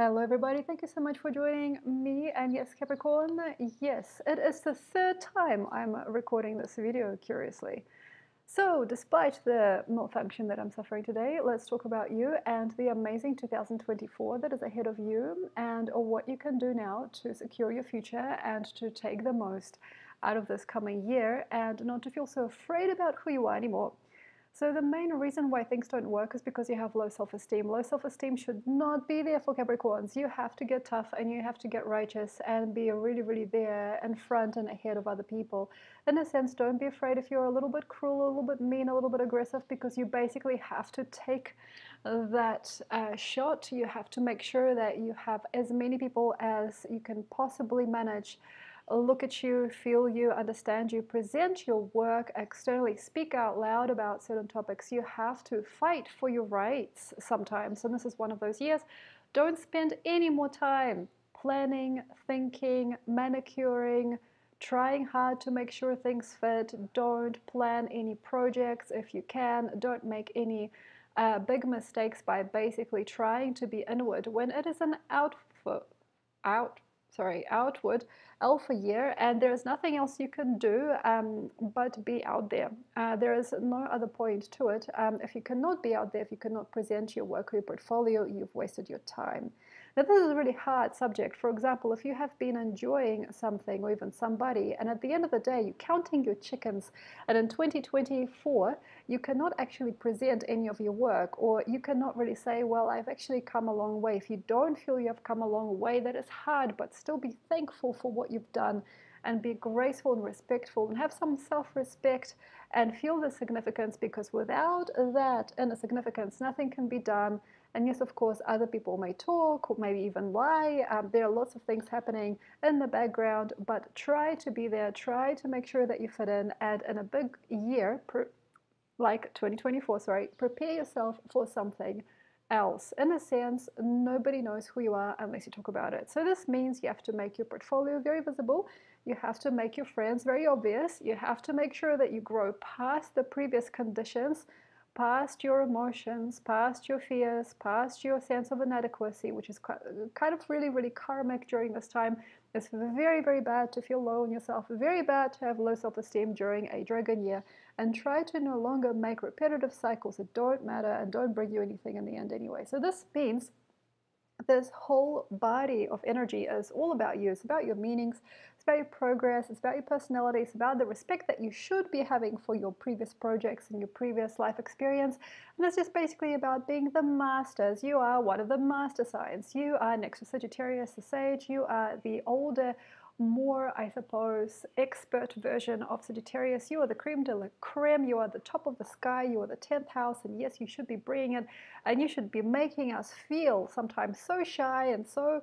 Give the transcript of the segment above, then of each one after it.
Hello, everybody. Thank you so much for joining me. And yes, Capricorn, yes, it is the third time I'm recording this video, curiously. So, despite the malfunction that I'm suffering today, let's talk about you and the amazing 2024 that is ahead of you and what you can do now to secure your future and to take the most out of this coming year and not to feel so afraid about who you are anymore. So the main reason why things don't work is because you have low self-esteem. Low self-esteem should not be there for Capricorns. You have to get tough and you have to get righteous and be really, really there and front and ahead of other people. In a sense, don't be afraid if you're a little bit cruel, a little bit mean, a little bit aggressive, because you basically have to take that uh, shot. You have to make sure that you have as many people as you can possibly manage look at you, feel you, understand you, present your work externally, speak out loud about certain topics. You have to fight for your rights sometimes. And this is one of those years. Don't spend any more time planning, thinking, manicuring, trying hard to make sure things fit. Don't plan any projects if you can. Don't make any uh, big mistakes by basically trying to be inward when it is an out sorry, outward alpha year, and there is nothing else you can do um, but be out there. Uh, there is no other point to it. Um, if you cannot be out there, if you cannot present your work or your portfolio, you've wasted your time. Now, this is a really hard subject. For example, if you have been enjoying something or even somebody, and at the end of the day, you're counting your chickens, and in 2024, you cannot actually present any of your work, or you cannot really say, Well, I've actually come a long way. If you don't feel you have come a long way, that is hard, but still be thankful for what you've done and be graceful and respectful and have some self respect and feel the significance because without that inner significance, nothing can be done and yes, of course, other people may talk or maybe even lie. Um, there are lots of things happening in the background, but try to be there. Try to make sure that you fit in. And in a big year, like 2024, sorry, prepare yourself for something else. In a sense, nobody knows who you are unless you talk about it. So this means you have to make your portfolio very visible. You have to make your friends very obvious. You have to make sure that you grow past the previous conditions past your emotions, past your fears, past your sense of inadequacy, which is kind of really, really karmic during this time. It's very, very bad to feel low on yourself, very bad to have low self esteem during a dragon year, and try to no longer make repetitive cycles that don't matter and don't bring you anything in the end anyway. So, this means this whole body of energy is all about you. It's about your meanings, about your progress, it's about your personality, it's about the respect that you should be having for your previous projects and your previous life experience. And it's just basically about being the masters. You are one of the master signs. You are next to Sagittarius, the sage. You are the older more, I suppose, expert version of Sagittarius. You are the creme de la creme. You are the top of the sky. You are the 10th house. And yes, you should be bringing it. And you should be making us feel sometimes so shy and so,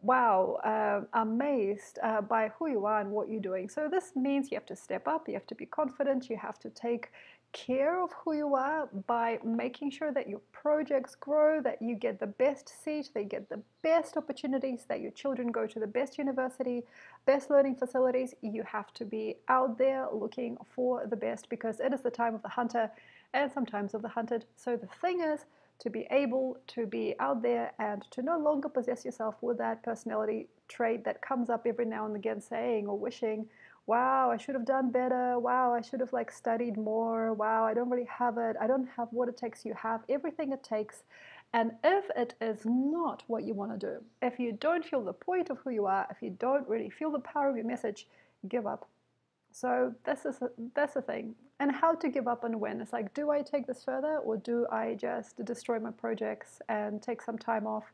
wow, uh, amazed uh, by who you are and what you're doing. So this means you have to step up. You have to be confident. You have to take care of who you are by making sure that your projects grow, that you get the best seat, they get the best opportunities, that your children go to the best university, best learning facilities. You have to be out there looking for the best because it is the time of the hunter and sometimes of the hunted. So the thing is to be able to be out there and to no longer possess yourself with that personality trait that comes up every now and again saying or wishing wow, I should have done better. Wow, I should have like studied more. Wow, I don't really have it. I don't have what it takes. You have everything it takes. And if it is not what you want to do, if you don't feel the point of who you are, if you don't really feel the power of your message, give up. So this is a, that's the thing. And how to give up and when. It's like, do I take this further or do I just destroy my projects and take some time off?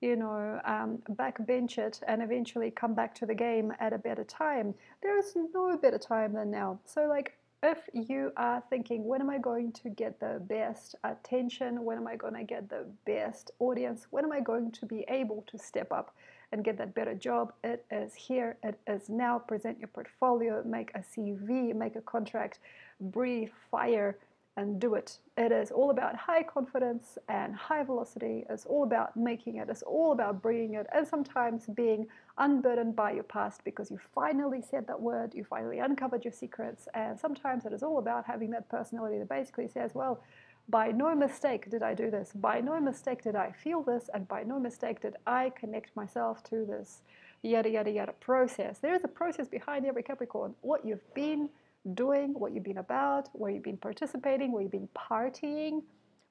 you know, um, backbench it and eventually come back to the game at a better time. There is no better time than now. So, like, if you are thinking, when am I going to get the best attention? When am I going to get the best audience? When am I going to be able to step up and get that better job? It is here. It is now. Present your portfolio, make a CV, make a contract, breathe fire and do it. It is all about high confidence and high velocity. It's all about making it. It's all about bringing it, and sometimes being unburdened by your past because you finally said that word, you finally uncovered your secrets. And sometimes it is all about having that personality that basically says, well, By no mistake did I do this. By no mistake did I feel this. And by no mistake did I connect myself to this yada, yada, yada process. There is a process behind every Capricorn. What you've been doing, what you've been about, where you've been participating, where you've been partying,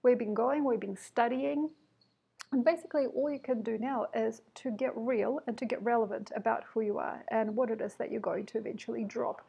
where you've been going, where you've been studying. And basically, all you can do now is to get real and to get relevant about who you are and what it is that you're going to eventually drop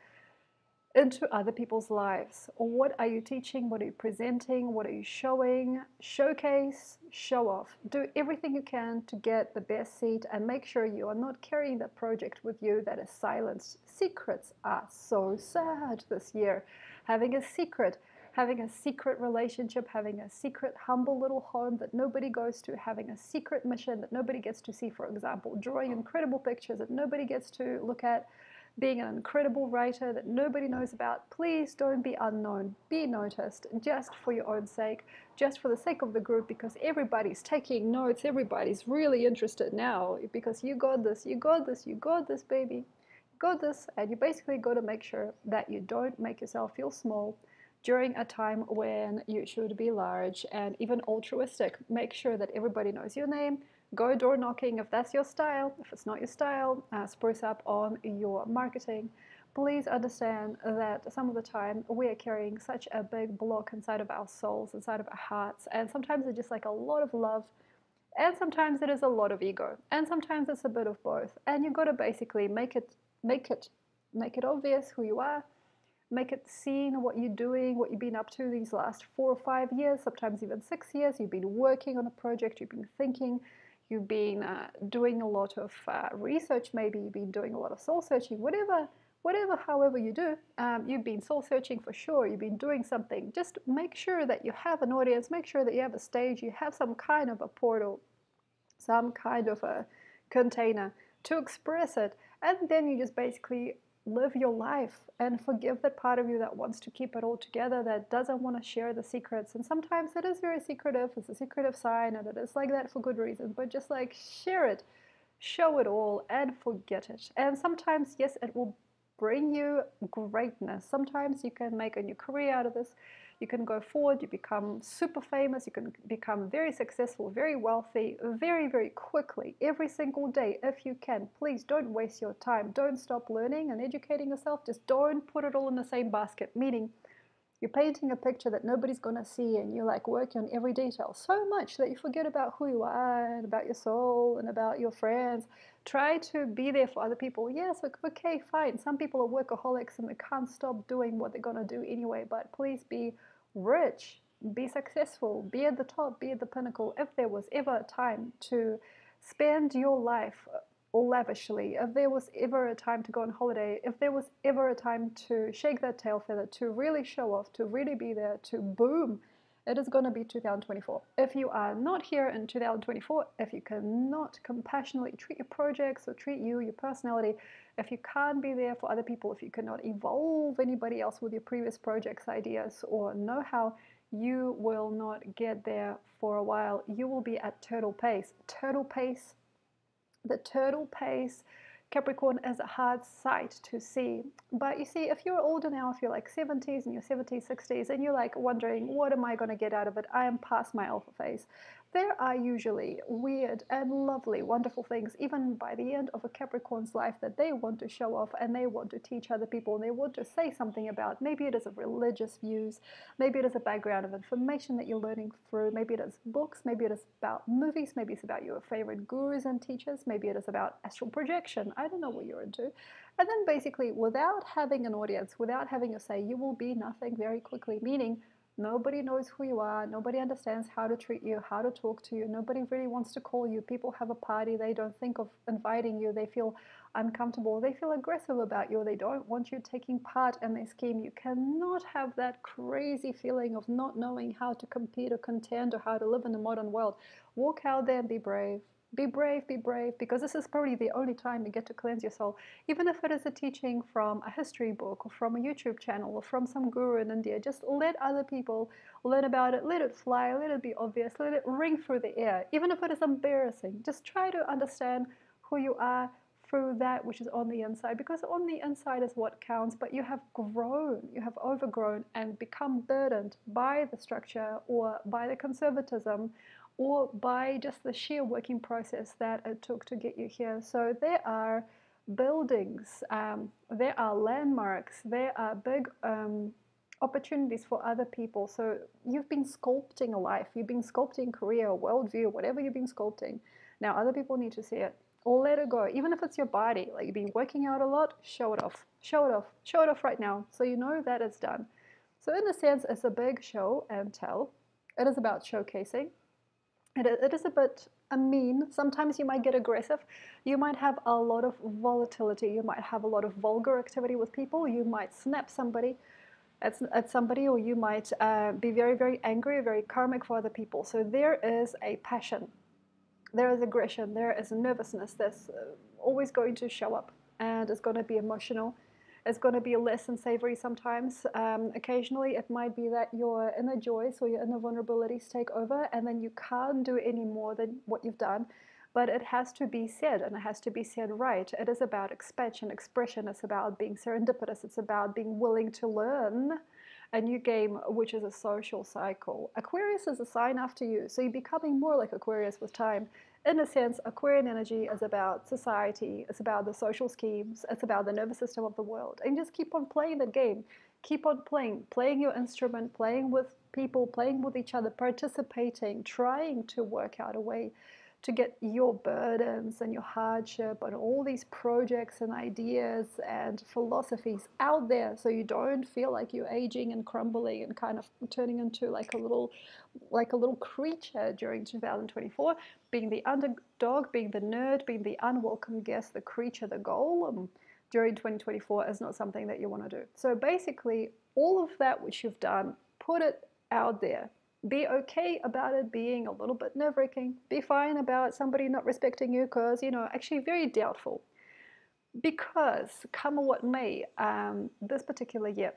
into other people's lives. Or what are you teaching? What are you presenting? What are you showing? Showcase, show off. Do everything you can to get the best seat and make sure you are not carrying that project with you that is silenced. Secrets are so sad this year. Having a secret, having a secret relationship, having a secret humble little home that nobody goes to, having a secret mission that nobody gets to see, for example, drawing incredible pictures that nobody gets to look at being an incredible writer that nobody knows about, please don't be unknown. Be noticed just for your own sake, just for the sake of the group, because everybody's taking notes, everybody's really interested now because you got this, you got this, you got this, baby. You got this, and you basically got to make sure that you don't make yourself feel small during a time when you should be large and even altruistic. Make sure that everybody knows your name Go door knocking if that's your style. If it's not your style, uh, spruce up on your marketing. Please understand that some of the time we are carrying such a big block inside of our souls, inside of our hearts, and sometimes it's just like a lot of love, and sometimes it is a lot of ego, and sometimes it's a bit of both. And you've got to basically make it, make it, make it obvious who you are, make it seen what you're doing, what you've been up to these last four or five years, sometimes even six years. You've been working on a project, you've been thinking, you've been uh, doing a lot of uh, research, maybe you've been doing a lot of soul searching, whatever, whatever, however you do, um, you've been soul searching for sure, you've been doing something. Just make sure that you have an audience, make sure that you have a stage, you have some kind of a portal, some kind of a container to express it, and then you just basically live your life and forgive that part of you that wants to keep it all together, that doesn't want to share the secrets. And sometimes it is very secretive, it's a secretive sign, and it is like that for good reason. But just like share it, show it all, and forget it. And sometimes, yes, it will bring you greatness. Sometimes you can make a new career out of this you can go forward, you become super famous, you can become very successful, very wealthy, very, very quickly, every single day, if you can. Please don't waste your time. Don't stop learning and educating yourself. Just don't put it all in the same basket, meaning you're painting a picture that nobody's going to see and you're like working on every detail so much that you forget about who you are and about your soul and about your friends try to be there for other people yes okay fine some people are workaholics and they can't stop doing what they're going to do anyway but please be rich, be successful, be at the top, be at the pinnacle. If there was ever a time to spend your life uh, lavishly, if there was ever a time to go on holiday, if there was ever a time to shake that tail feather, to really show off, to really be there, to boom, it is going to be 2024. If you are not here in 2024, if you cannot compassionately treat your projects or treat you, your personality, if you can't be there for other people, if you cannot evolve anybody else with your previous projects, ideas, or know how, you will not get there for a while. You will be at turtle pace. Turtle pace, the turtle pace Capricorn is a hard sight to see. But you see, if you're older now, if you're like 70s and you're 70s, 60s, and you're like wondering, what am I going to get out of it? I am past my alpha phase there are usually weird and lovely, wonderful things, even by the end of a Capricorn's life, that they want to show off and they want to teach other people and they want to say something about. Maybe it is of religious views, maybe it is a background of information that you're learning through, maybe it is books, maybe it is about movies, maybe it's about your favorite gurus and teachers, maybe it is about astral projection. I don't know what you're into. And then basically, without having an audience, without having a say, you will be nothing very quickly, meaning Nobody knows who you are. Nobody understands how to treat you, how to talk to you. Nobody really wants to call you. People have a party. They don't think of inviting you. They feel uncomfortable. They feel aggressive about you. They don't want you taking part in their scheme. You cannot have that crazy feeling of not knowing how to compete or contend or how to live in the modern world. Walk out there and be brave. Be brave, be brave, because this is probably the only time you get to cleanse your soul. Even if it is a teaching from a history book or from a YouTube channel or from some guru in India, just let other people learn about it, let it fly, let it be obvious, let it ring through the air. Even if it is embarrassing, just try to understand who you are through that which is on the inside because on the inside is what counts but you have grown you have overgrown and become burdened by the structure or by the conservatism or by just the sheer working process that it took to get you here so there are buildings um, there are landmarks there are big um, opportunities for other people so you've been sculpting a life you've been sculpting career worldview whatever you've been sculpting now other people need to see it Or let it go. Even if it's your body, like you've been working out a lot, show it off. Show it off. Show it off right now so you know that it's done. So, in a sense, it's a big show and tell. It is about showcasing. It, it is a bit a mean. Sometimes you might get aggressive. You might have a lot of volatility. You might have a lot of vulgar activity with people. You might snap somebody at, at somebody, or you might uh, be very, very angry, very karmic for other people. So, there is a passion there is aggression, there is nervousness that's uh, always going to show up and it's going to be emotional. It's going to be less than savory sometimes. Um, occasionally, it might be that your inner joys or your inner vulnerabilities take over, and then you can't do any more than what you've done. But it has to be said, and it has to be said right. It is about expansion, expression. It's about being serendipitous. It's about being willing to learn a new game, which is a social cycle. Aquarius is a sign after you, so you're becoming more like Aquarius with time. In a sense, Aquarian energy is about society, it's about the social schemes, it's about the nervous system of the world. And just keep on playing that game. Keep on playing, playing your instrument, playing with people, playing with each other, participating, trying to work out a way to get your burdens and your hardship and all these projects and ideas and philosophies out there so you don't feel like you're aging and crumbling and kind of turning into like a little like a little creature during 2024 being the underdog being the nerd being the unwelcome guest the creature the golem during 2024 is not something that you want to do. So basically all of that which you've done put it out there be okay about it being a little bit nerve wracking. Be fine about somebody not respecting you because, you know, actually very doubtful. Because, come what may, um, this particular year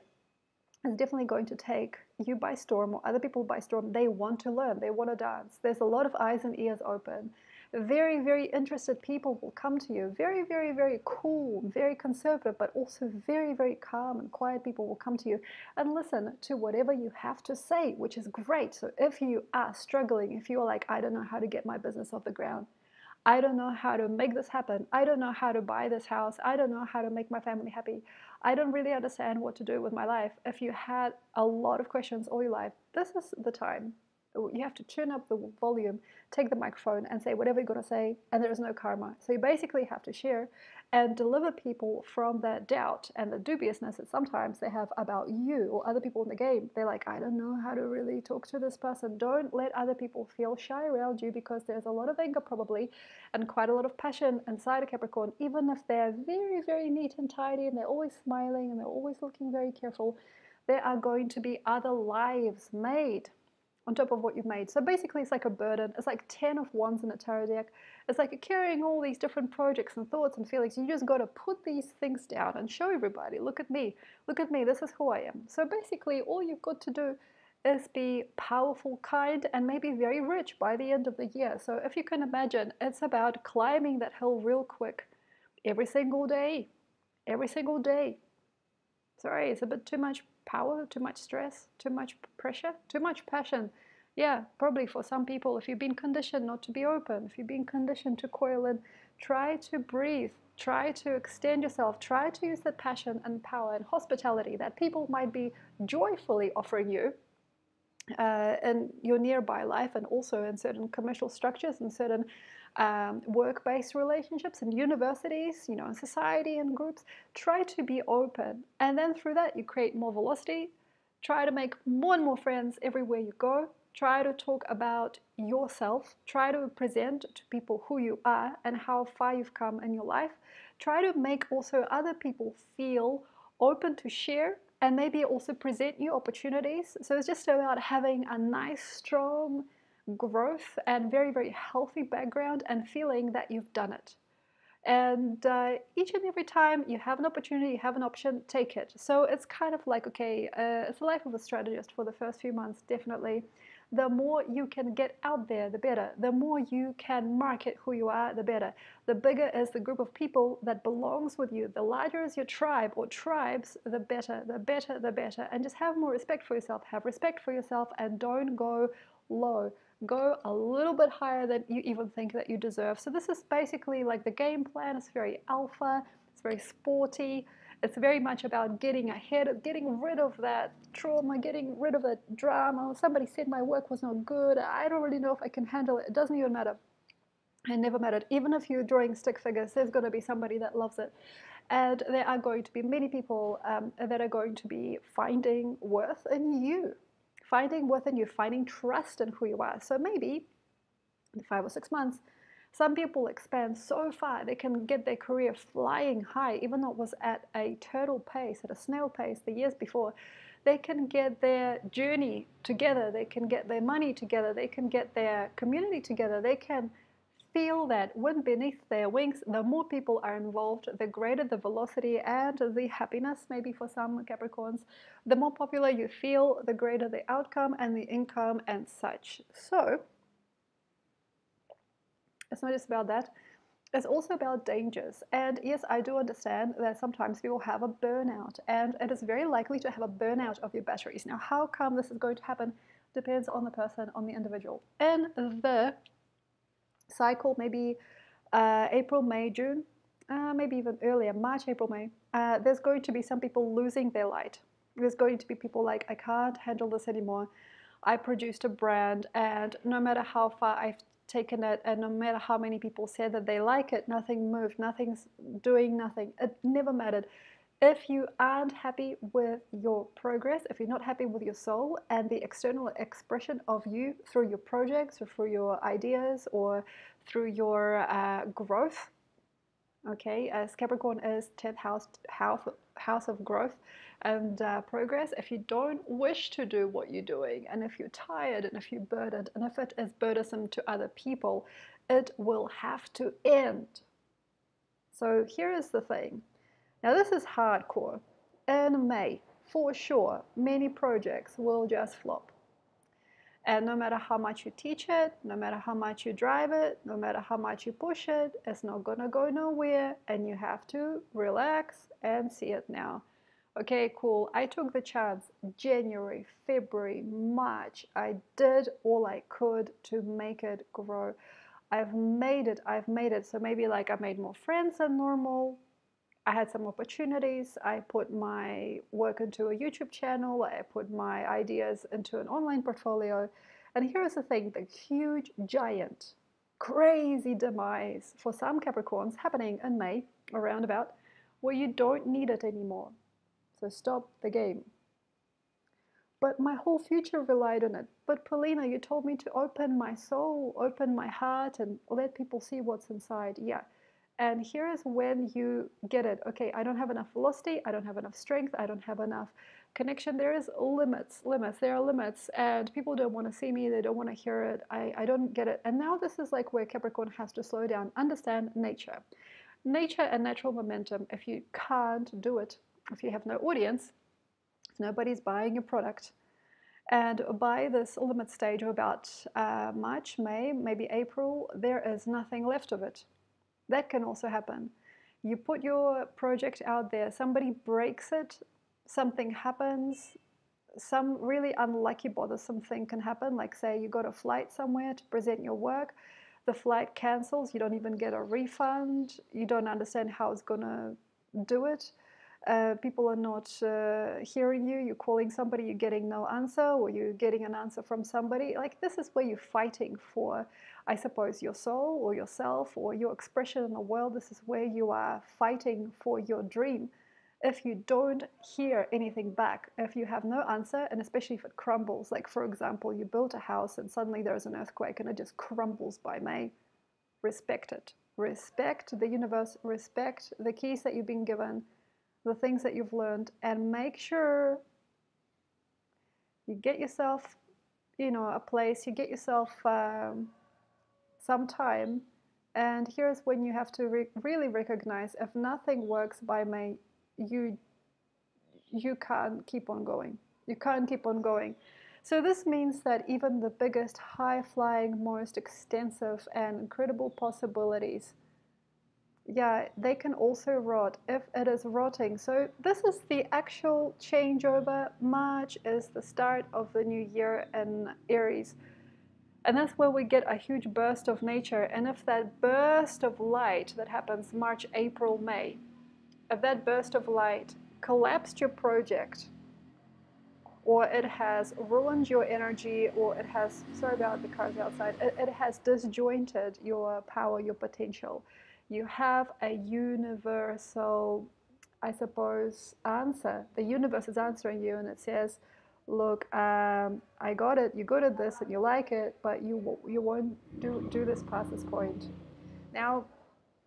is definitely going to take you by storm or other people by storm. They want to learn, they want to dance. There's a lot of eyes and ears open very, very interested people will come to you. Very, very, very cool, very conservative, but also very, very calm and quiet people will come to you and listen to whatever you have to say, which is great. So if you are struggling, if you're like, I don't know how to get my business off the ground, I don't know how to make this happen. I don't know how to buy this house. I don't know how to make my family happy. I don't really understand what to do with my life. If you had a lot of questions all your life, this is the time you have to turn up the volume, take the microphone, and say whatever you're going to say, and there is no karma. So you basically have to share and deliver people from that doubt and the dubiousness that sometimes they have about you or other people in the game. They're like, I don't know how to really talk to this person. Don't let other people feel shy around you because there's a lot of anger probably and quite a lot of passion inside a Capricorn, even if they're very, very neat and tidy and they're always smiling and they're always looking very careful. There are going to be other lives made on top of what you've made. So basically, it's like a burden. It's like 10 of wands in a tarot deck. It's like you're carrying all these different projects and thoughts and feelings. You just got to put these things down and show everybody look at me, look at me, this is who I am. So basically, all you've got to do is be powerful, kind, and maybe very rich by the end of the year. So if you can imagine, it's about climbing that hill real quick every single day, every single day. Sorry, it's a bit too much power, too much stress, too much pressure, too much passion. Yeah, probably for some people, if you've been conditioned not to be open, if you've been conditioned to coil in, try to breathe, try to extend yourself, try to use that passion and power and hospitality that people might be joyfully offering you uh, in your nearby life and also in certain commercial structures and certain um, work-based relationships and universities, you know, in society and groups, try to be open. And then through that, you create more velocity, try to make more and more friends everywhere you go, try to talk about yourself, try to present to people who you are and how far you've come in your life. Try to make also other people feel open to share and maybe also present you opportunities. So it's just about having a nice, strong, growth and very, very healthy background and feeling that you've done it. And uh, each and every time you have an opportunity, you have an option, take it. So it's kind of like, okay, uh, it's the life of a strategist for the first few months, definitely. the more you can get out there, the better. The more you can market who you are, the better. The bigger is the group of people that belongs with you. The larger is your tribe or tribes, the better, the better, the better. And just have more respect for yourself. Have respect for yourself and don't go low. Go a little bit higher than you even think that you deserve. So this is basically like the game plan. It's very alpha. It's very sporty. It's very much about getting ahead, of getting rid of that trauma, getting rid of that drama. Somebody said my work was not good. I don't really know if I can handle it. It doesn't even matter. It never mattered. Even if you're drawing stick figures, there's going to be somebody that loves it. And there are going to be many people um, that are going to be finding worth in you, finding worth in you, finding trust in who you are. So maybe in five or six months, some people expand so far, they can get their career flying high, even though it was at a turtle pace, at a snail pace the years before. They can get their journey together, they can get their money together, they can get their community together, they can feel that wind beneath their wings. The more people are involved, the greater the velocity and the happiness, maybe for some Capricorns. The more popular you feel, the greater the outcome and the income and such. So, it's not just about that. It's also about dangers. And yes, I do understand that sometimes people have a burnout, and it is very likely to have a burnout of your batteries. Now, how come this is going to happen depends on the person, on the individual. In the cycle, maybe uh, April, May, June, uh, maybe even earlier, March, April, May, uh, there's going to be some people losing their light. There's going to be people like, I can't handle this anymore. I produced a brand, and no matter how far I've taken it and no matter how many people said that they like it nothing moved nothing's doing nothing it never mattered if you aren't happy with your progress if you're not happy with your soul and the external expression of you through your projects or through your ideas or through your uh, growth okay as capricorn is 10th house house house of growth and uh, progress if you don't wish to do what you're doing and if you're tired and if you're burdened and if it is burdensome to other people it will have to end. So here is the thing now this is hardcore in may for sure many projects will just flop and no matter how much you teach it, no matter how much you drive it, no matter how much you push it, it's not gonna go nowhere and you have to relax and see it now. Okay, cool. I took the chance January, February, March. I did all I could to make it grow. I've made it. I've made it. So maybe like I made more friends than normal. I had some opportunities. I put my work into a YouTube channel. I put my ideas into an online portfolio. And here's the thing the huge, giant, crazy demise for some Capricorns happening in May, around about, where you don't need it anymore so stop the game. But my whole future relied on it. But Polina, you told me to open my soul, open my heart, and let people see what's inside. Yeah. And here is when you get it. Okay, I don't have enough velocity, I don't have enough strength, I don't have enough connection. There is limits, limits, there are limits, and people don't want to see me, they don't want to hear it. I, I don't get it. And now this is like where Capricorn has to slow down, understand nature. Nature and natural momentum, if you can't do it, if you have no audience, if nobody's buying your product, and by this limit stage of about uh, March, May, maybe April, there is nothing left of it. That can also happen. You put your project out there, somebody breaks it, something happens, some really unlucky, bothersome thing can happen. Like, say, you got a flight somewhere to present your work, the flight cancels, you don't even get a refund, you don't understand how it's to do it uh, people are not uh, hearing you, you're calling somebody, you're getting no answer, or you're getting an answer from somebody. Like, this is where you're fighting for, I suppose, your soul or yourself or your expression in the world. This is where you are fighting for your dream. If you don't hear anything back, if you have no answer, and especially if it crumbles, like for example, you built a house and suddenly there's an earthquake and it just crumbles by May, respect it. Respect the universe, respect the keys that you've been given the things that you've learned and make sure you get yourself you know a place you get yourself um, some time. And here's when you have to re- really recognize if nothing works by may you you can't keep on going. You can't keep on going. So this means that even the biggest, high-flying, most extensive and incredible possibilities, yeah, they can also rot if it is rotting. So this is the actual changeover. March is the start of the new year in Aries. And that's where we get a huge burst of nature. And if that burst of light that happens March, April, May, if that burst of light collapsed your project, or it has ruined your energy, or it has, sorry about the cars outside, it, it has disjointed your power, your potential, you have a universal, I suppose, answer. The universe is answering you, and it says, look, um, I got it, you're good at this and you like it, but you, you won't do, do this past this point. Now,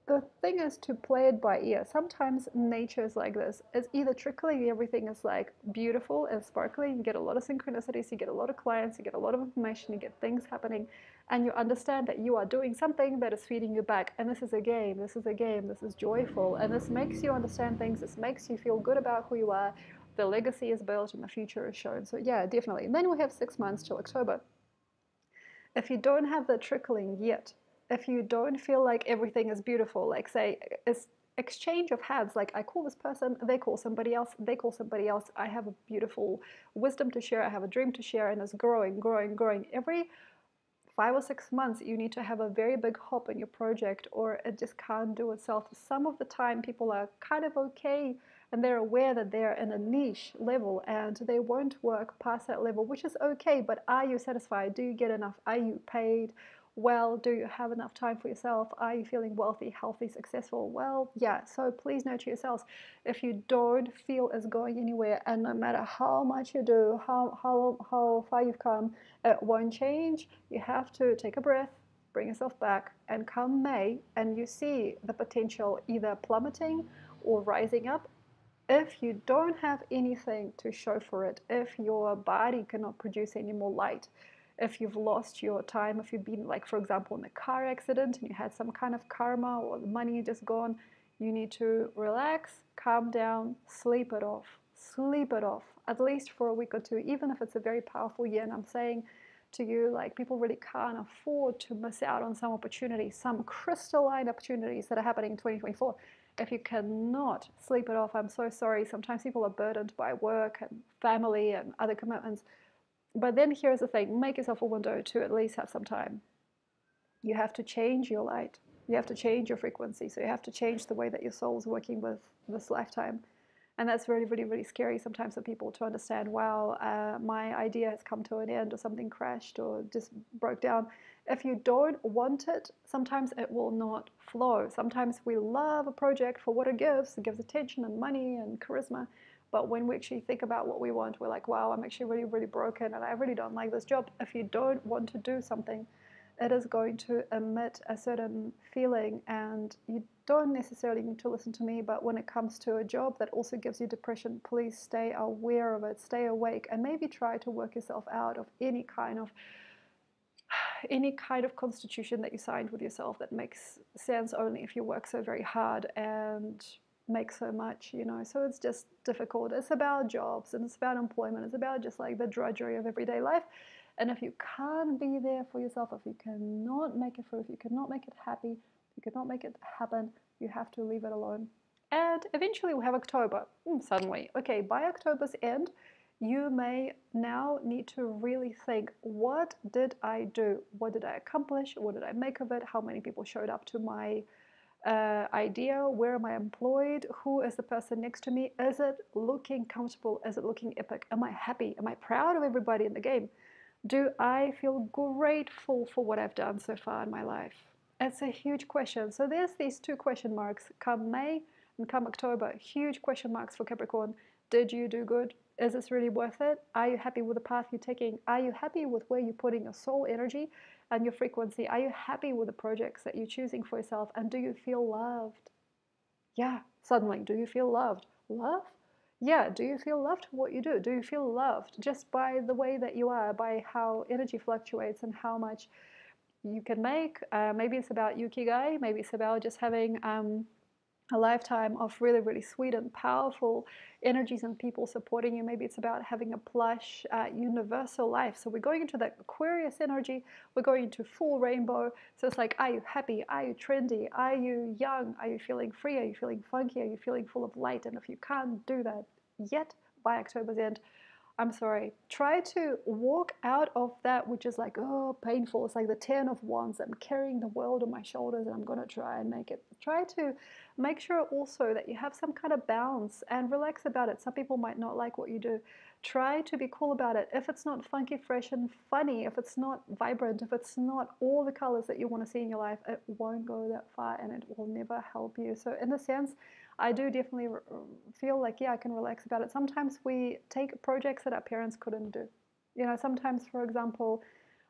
the thing is to play it by ear. Sometimes nature is like this. It's either trickling, everything is like beautiful and sparkling, you get a lot of synchronicities, you get a lot of clients, you get a lot of information, you get things happening, and you understand that you are doing something that is feeding you back. And this is a game, this is a game, this is joyful, and this makes you understand things, this makes you feel good about who you are, the legacy is built and the future is shown. So yeah, definitely. And then we have six months till October. If you don't have the trickling yet, if you don't feel like everything is beautiful, like say it's exchange of heads, like I call this person, they call somebody else, they call somebody else, I have a beautiful wisdom to share, I have a dream to share, and it's growing, growing, growing. Every five or six months, you need to have a very big hop in your project, or it just can't do itself. Some of the time, people are kind of okay and they're aware that they're in a niche level and they won't work past that level, which is okay. But are you satisfied? Do you get enough? Are you paid? Well? Do you have enough time for yourself? Are you feeling wealthy, healthy, successful? Well, yeah. So please to yourselves if you don't feel it's going anywhere, and no matter how much you do, how, how, how far you've come, it won't change. You have to take a breath, bring yourself back, and come May, and you see the potential either plummeting or rising up if you don't have anything to show for it, if your body cannot produce any more light, if you've lost your time, if you've been, like, for example, in a car accident and you had some kind of karma or the money just gone, you need to relax, calm down, sleep it off. Sleep it off, at least for a week or two, even if it's a very powerful year. And I'm saying to you, like, people really can't afford to miss out on some opportunities, some crystalline opportunities that are happening in 2024 if you cannot sleep it off, I'm so sorry. Sometimes people are burdened by work and family and other commitments. But then here's the thing make yourself a window to at least have some time. You have to change your light, you have to change your frequency. So you have to change the way that your soul is working with this lifetime. And that's really, really, really scary sometimes for people to understand wow, uh, my idea has come to an end, or something crashed, or just broke down. If you don't want it, sometimes it will not flow. Sometimes we love a project for what it gives. It gives attention and money and charisma. But when we actually think about what we want, we're like, wow, I'm actually really, really broken and I really don't like this job. If you don't want to do something, it is going to emit a certain feeling and you don't necessarily need to listen to me but when it comes to a job that also gives you depression please stay aware of it stay awake and maybe try to work yourself out of any kind of any kind of constitution that you signed with yourself that makes sense only if you work so very hard and make so much, you know. So it's just difficult. It's about jobs and it's about employment. It's about just like the drudgery of everyday life. And if you can't be there for yourself, if you cannot make it through, if you cannot make it happy, if you cannot make it happen, you have to leave it alone. And eventually we have October. Mm, suddenly, okay, by October's end, you may now need to really think what did I do? What did I accomplish? What did I make of it? How many people showed up to my uh, idea? Where am I employed? Who is the person next to me? Is it looking comfortable? Is it looking epic? Am I happy? Am I proud of everybody in the game? Do I feel grateful for what I've done so far in my life? It's a huge question. So there's these two question marks come May and come October. Huge question marks for Capricorn. Did you do good? Is this really worth it? Are you happy with the path you're taking? Are you happy with where you're putting your soul energy and your frequency? Are you happy with the projects that you're choosing for yourself? And do you feel loved? Yeah, suddenly, do you feel loved? Love? Yeah, do you feel loved for what you do? Do you feel loved just by the way that you are, by how energy fluctuates and how much you can make? Uh, maybe it's about ikigai, maybe it's about just having um, a lifetime of really, really sweet and powerful energies and people supporting you. Maybe it's about having a plush, uh, universal life. So we're going into that Aquarius energy. We're going into full rainbow. So it's like, are you happy? Are you trendy? Are you young? Are you feeling free? Are you feeling funky? Are you feeling full of light? And if you can't do that yet by October's end, I'm sorry, try to walk out of that which is like, oh, painful. It's like the 10 of wands. I'm carrying the world on my shoulders and I'm going to try and make it. Try to make sure also that you have some kind of balance and relax about it. Some people might not like what you do. Try to be cool about it. If it's not funky, fresh, and funny, if it's not vibrant, if it's not all the colors that you want to see in your life, it won't go that far and it will never help you. So, in a sense, I do definitely feel like, yeah, I can relax about it. Sometimes we take projects that our parents couldn't do. You know, sometimes, for example,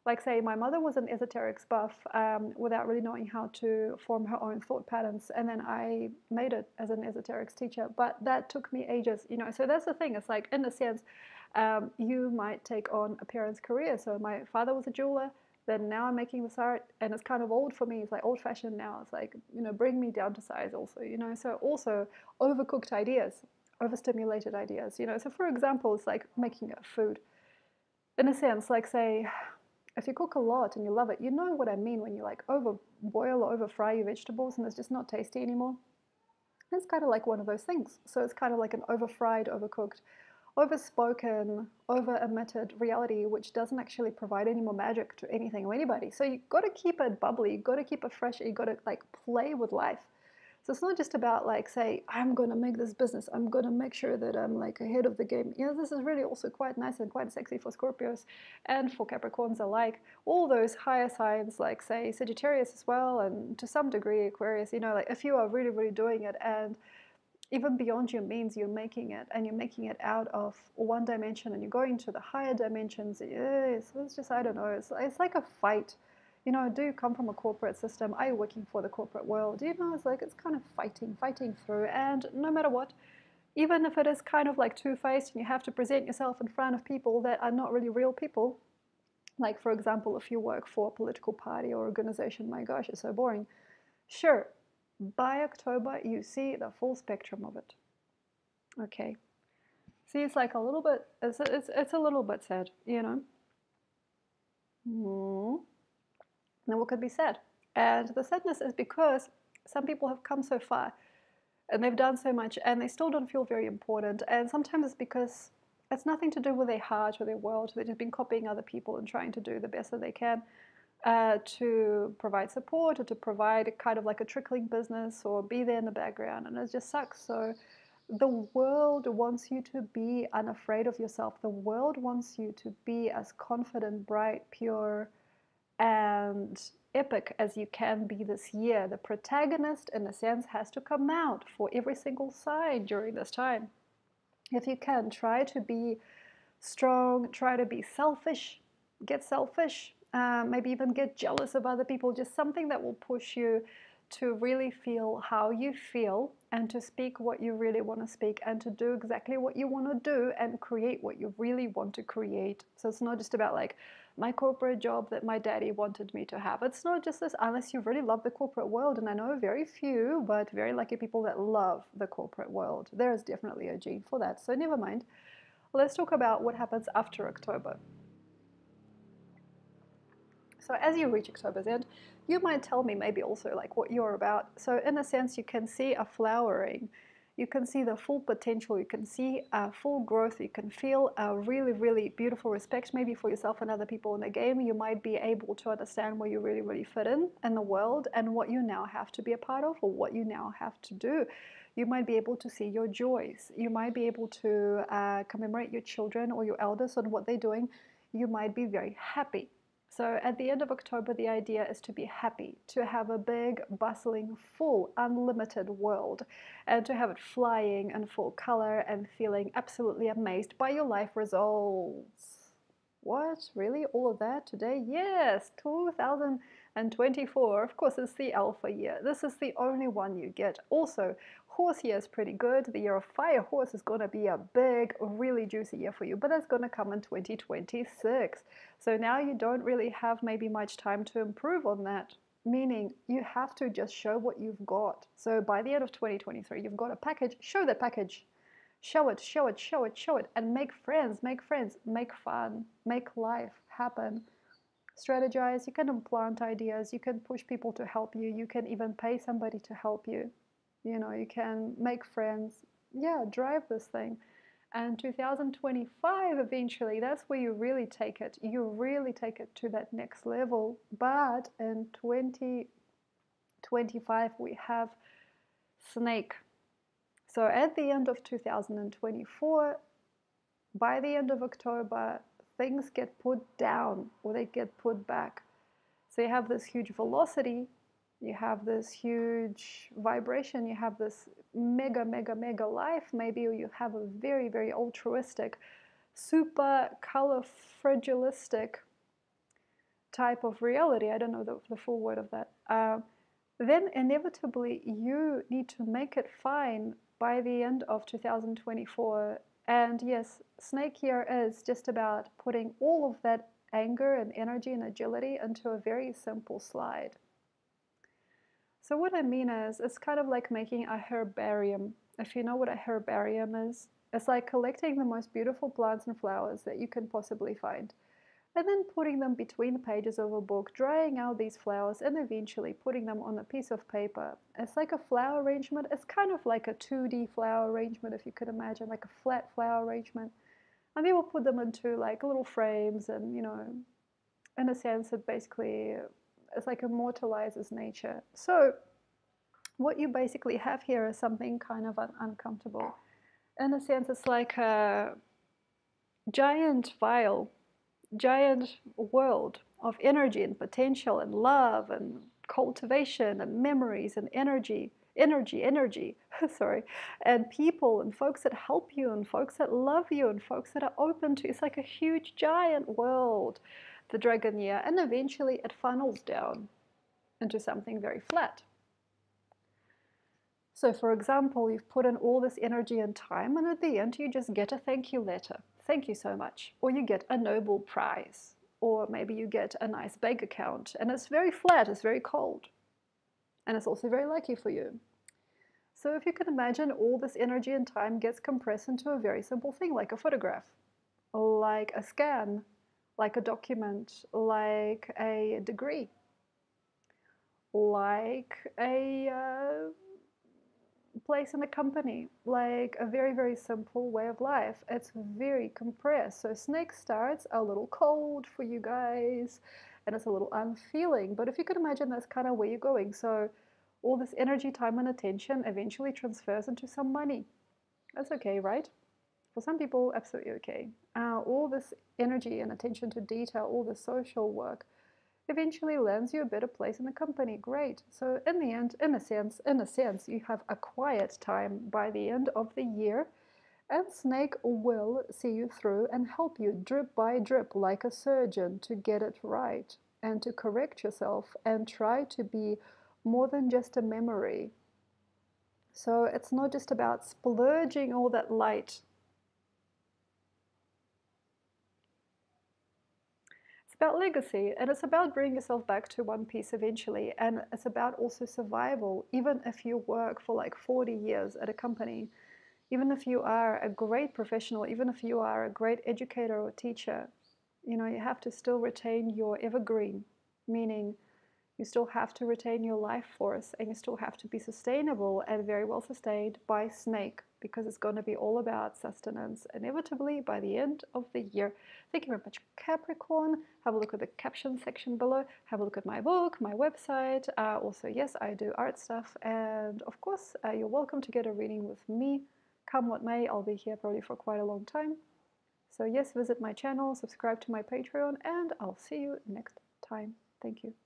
like say my mother was an esoterics buff um, without really knowing how to form her own thought patterns and then i made it as an esoterics teacher but that took me ages you know so that's the thing it's like in a sense um, you might take on a parent's career so my father was a jeweler then now I'm making this art and it's kind of old for me. It's like old fashioned now. It's like, you know, bring me down to size also, you know. So also overcooked ideas, overstimulated ideas, you know. So for example, it's like making a food. In a sense, like say, if you cook a lot and you love it, you know what I mean when you like over boil or over fry your vegetables and it's just not tasty anymore. It's kind of like one of those things. So it's kind of like an over fried, overcooked overspoken, over emitted reality, which doesn't actually provide any more magic to anything or anybody. So you've got to keep it bubbly, you've got to keep it fresh, you've got to like play with life. So it's not just about like say, I'm gonna make this business, I'm gonna make sure that I'm like ahead of the game. You know, this is really also quite nice and quite sexy for Scorpios and for Capricorns alike. All those higher signs, like say Sagittarius as well, and to some degree Aquarius, you know, like if you are really, really doing it and even beyond your means, you're making it and you're making it out of one dimension and you're going to the higher dimensions. It's, it's just, I don't know, it's, it's like a fight. You know, do you come from a corporate system? Are you working for the corporate world? You know, it's like it's kind of fighting, fighting through. And no matter what, even if it is kind of like two faced and you have to present yourself in front of people that are not really real people, like for example, if you work for a political party or organization, my gosh, it's so boring. Sure, by October, you see the full spectrum of it. Okay. See, it's like a little bit, it's, it's, it's a little bit sad, you know. Mm. Now, what could be sad? And the sadness is because some people have come so far and they've done so much and they still don't feel very important. And sometimes it's because it's nothing to do with their heart or their world. They've just been copying other people and trying to do the best that they can uh, to provide support or to provide kind of like a trickling business or be there in the background. And it just sucks. So the world wants you to be unafraid of yourself. The world wants you to be as confident, bright, pure, and epic as you can be this year. The protagonist, in a sense, has to come out for every single sign during this time. If you can, try to be strong, try to be selfish, get selfish, um, maybe even get jealous of other people, just something that will push you to really feel how you feel and to speak what you really want to speak and to do exactly what you want to do and create what you really want to create. So it's not just about like my corporate job that my daddy wanted me to have. It's not just this, unless you really love the corporate world. And I know very few, but very lucky people that love the corporate world. There is definitely a gene for that. So never mind. Let's talk about what happens after October. So as you reach October's end, you might tell me maybe also like what you're about. So in a sense, you can see a flowering. You can see the full potential. You can see a full growth. You can feel a really, really beautiful respect maybe for yourself and other people in the game. You might be able to understand where you really, really fit in in the world and what you now have to be a part of or what you now have to do. You might be able to see your joys. You might be able to uh, commemorate your children or your elders on what they're doing. You might be very happy so at the end of October, the idea is to be happy, to have a big, bustling, full, unlimited world, and to have it flying in full color and feeling absolutely amazed by your life results. What? Really? All of that today? Yes, 2024. Of course, it's the alpha year. This is the only one you get. Also, horse year is pretty good. The year of fire horse is going to be a big, really juicy year for you, but that's going to come in 2026. So now you don't really have maybe much time to improve on that. meaning you have to just show what you've got. So by the end of 2023, you've got a package, show that package. Show it, show it, show it, show it, and make friends, make friends, make fun, make life happen. Strategize, you can implant ideas, you can push people to help you, you can even pay somebody to help you. You know, you can make friends. Yeah, drive this thing. And 2025, eventually, that's where you really take it. You really take it to that next level. But in 2025, we have Snake. So at the end of 2024, by the end of October, things get put down or they get put back. So you have this huge velocity you have this huge vibration, you have this mega, mega, mega life, maybe you have a very, very altruistic, super color fragilistic type of reality. I don't know the, the full word of that. Uh, then inevitably you need to make it fine by the end of 2024. And yes, Snake here is just about putting all of that anger and energy and agility into a very simple slide. So what I mean is, it's kind of like making a herbarium. If you know what a herbarium is, it's like collecting the most beautiful plants and flowers that you can possibly find, and then putting them between the pages of a book, drying out these flowers, and eventually putting them on a piece of paper. It's like a flower arrangement. It's kind of like a 2D flower arrangement, if you could imagine, like a flat flower arrangement. And will put them into like little frames, and you know, in a sense, it basically it's like immortalizes nature. So what you basically have here is something kind of un uncomfortable. In a sense, it's like a giant vial, giant world of energy and potential and love and cultivation and memories and energy, energy, energy, sorry, and people and folks that help you and folks that love you and folks that are open to. It's like a huge giant world the dragon year, and eventually it funnels down into something very flat. So for example, you've put in all this energy and time, and at the end you just get a thank you letter. Thank you so much. Or you get a Nobel Prize. Or maybe you get a nice bank account. And it's very flat, it's very cold. And it's also very lucky for you. So if you can imagine all this energy and time gets compressed into a very simple thing like a photograph, like a scan, like a document, like a degree, like a uh, place in a company, like a very, very simple way of life. It's very compressed. So snake starts a little cold for you guys and it's a little unfeeling. But if you could imagine that's kind of where you're going. So all this energy, time, and attention eventually transfers into some money. That's okay, right? For some people, absolutely okay. Uh, all this energy and attention to detail, all the social work, eventually lands you a better place in the company. Great. So in the end, in a sense, in a sense, you have a quiet time by the end of the year, and Snake will see you through and help you drip by drip like a surgeon to get it right and to correct yourself and try to be more than just a memory. So it's not just about splurging all that light about legacy and it's about bringing yourself back to one piece eventually and it's about also survival even if you work for like 40 years at a company even if you are a great professional even if you are a great educator or teacher you know you have to still retain your evergreen meaning you still have to retain your life force and you still have to be sustainable and very well sustained by snake because it's going to be all about sustenance inevitably by the end of the year. Thank you very much, Capricorn. Have a look at the caption section below. Have a look at my book, my website. Uh, also, yes, I do art stuff. And of course, uh, you're welcome to get a reading with me. Come what may, I'll be here probably for quite a long time. So yes, visit my channel, subscribe to my Patreon, and I'll see you next time. Thank you.